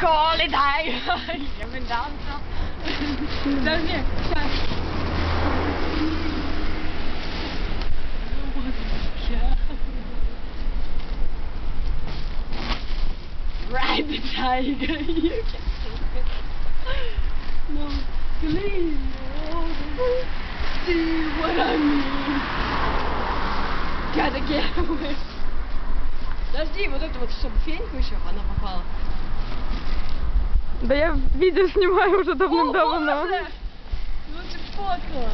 Golly daj! Ja bym dał to. No nie, Ride the tiger, you can No, please, no. see what I mean. Gotta get away. Подожди, вот это вот, чтобы феньку еще она попала. Да я видео снимаю уже давным-давно. Ну ты фоткала.